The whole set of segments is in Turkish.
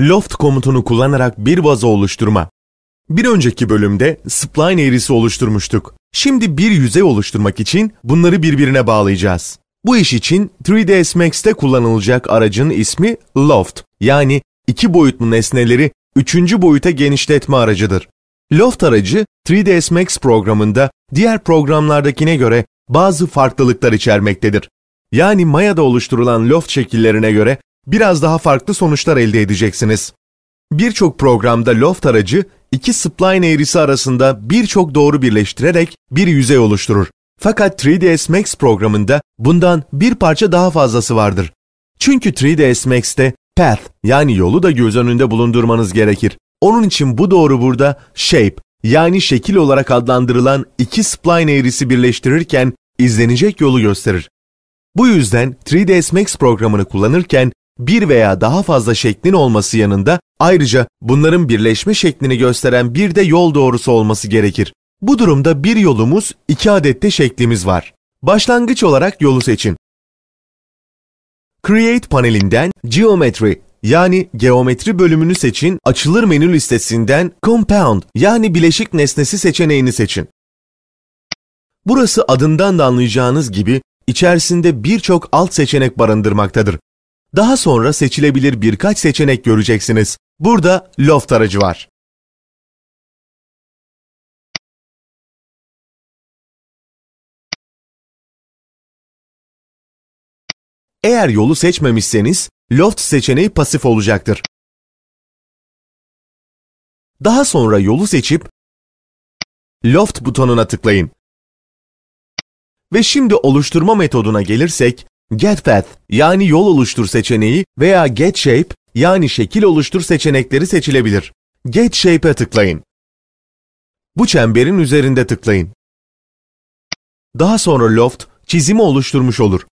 Loft komutunu kullanarak bir vazo oluşturma. Bir önceki bölümde spline eğrisi oluşturmuştuk. Şimdi bir yüzey oluşturmak için bunları birbirine bağlayacağız. Bu iş için 3ds Max'te kullanılacak aracın ismi Loft yani iki boyutlu nesneleri üçüncü boyuta genişletme aracıdır. Loft aracı 3ds Max programında diğer programlardakine göre bazı farklılıklar içermektedir. Yani Maya'da oluşturulan loft şekillerine göre biraz daha farklı sonuçlar elde edeceksiniz. Birçok programda loft aracı iki spline eğrisi arasında birçok doğru birleştirerek bir yüzey oluşturur. Fakat 3ds Max programında bundan bir parça daha fazlası vardır. Çünkü 3ds Max'te path yani yolu da göz önünde bulundurmanız gerekir. Onun için bu doğru burada shape yani şekil olarak adlandırılan iki spline eğrisi birleştirirken izlenecek yolu gösterir. Bu yüzden 3ds Max programını kullanırken bir veya daha fazla şeklin olması yanında ayrıca bunların birleşme şeklini gösteren bir de yol doğrusu olması gerekir. Bu durumda bir yolumuz iki adette şeklimiz var. Başlangıç olarak yolu seçin. Create panelinden Geometry yani geometri bölümünü seçin, açılır menü listesinden Compound yani bileşik nesnesi seçeneğini seçin. Burası adından da anlayacağınız gibi içerisinde birçok alt seçenek barındırmaktadır. Daha sonra seçilebilir birkaç seçenek göreceksiniz. Burada loft aracı var. Eğer yolu seçmemişseniz loft seçeneği pasif olacaktır. Daha sonra yolu seçip loft butonuna tıklayın. Ve şimdi oluşturma metoduna gelirsek Get Path yani yol oluştur seçeneği veya Get Shape yani şekil oluştur seçenekleri seçilebilir. Get Shape'e tıklayın. Bu çemberin üzerinde tıklayın. Daha sonra loft çizimi oluşturmuş olur.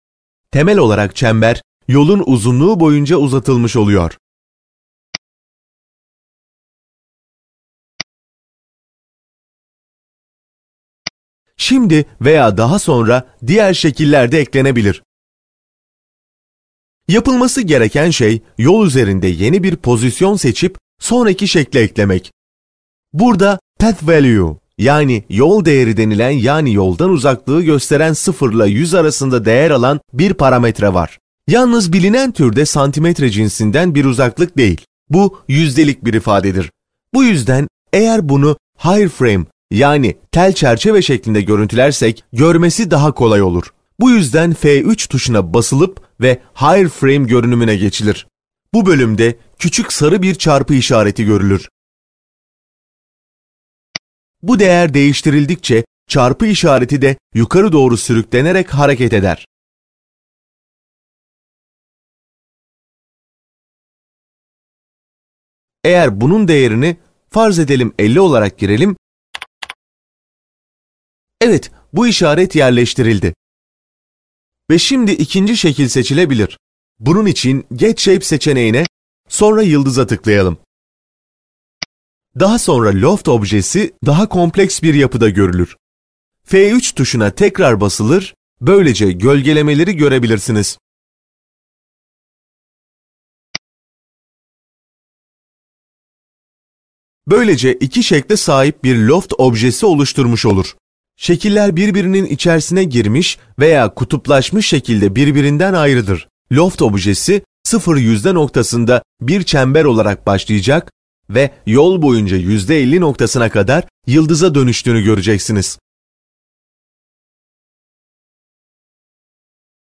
Temel olarak çember yolun uzunluğu boyunca uzatılmış oluyor. Şimdi veya daha sonra diğer şekiller de eklenebilir. Yapılması gereken şey yol üzerinde yeni bir pozisyon seçip sonraki şekle eklemek. Burada path value yani yol değeri denilen yani yoldan uzaklığı gösteren 0 ile 100 arasında değer alan bir parametre var. Yalnız bilinen türde santimetre cinsinden bir uzaklık değil. Bu yüzdelik bir ifadedir. Bu yüzden eğer bunu higher frame yani tel çerçeve şeklinde görüntülersek görmesi daha kolay olur. Bu yüzden F3 tuşuna basılıp ve higher frame görünümüne geçilir. Bu bölümde küçük sarı bir çarpı işareti görülür. Bu değer değiştirildikçe çarpı işareti de yukarı doğru sürüklenerek hareket eder. Eğer bunun değerini farz edelim 50 olarak girelim. Evet, bu işaret yerleştirildi. Ve şimdi ikinci şekil seçilebilir. Bunun için Get Shape seçeneğine, sonra yıldıza tıklayalım. Daha sonra loft objesi daha kompleks bir yapıda görülür. F3 tuşuna tekrar basılır, böylece gölgelemeleri görebilirsiniz. Böylece iki şekle sahip bir loft objesi oluşturmuş olur. Şekiller birbirinin içerisine girmiş veya kutuplaşmış şekilde birbirinden ayrıdır. Loft objesi sıfır yüzde noktasında bir çember olarak başlayacak ve yol boyunca yüzde 50 noktasına kadar yıldıza dönüştüğünü göreceksiniz.